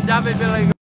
David Billy